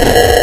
you